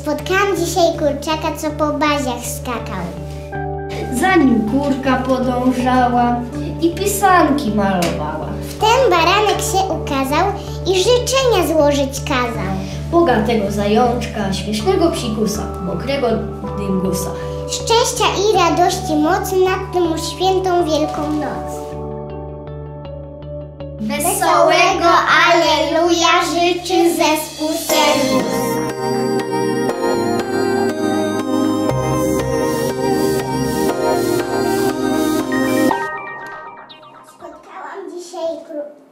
Spotkałam dzisiaj kurczaka, co po baziach skakał. Za nim kurka podążała i pisanki malowała. Wtem baranek się ukazał i życzenia złożyć kazał. Bogatego zajączka, śmiesznego psikusa, mokrego dyngusa. Szczęścia i radości mocy nad tą świętą wielką noc. Wesołego Aleluja życzy zespół. take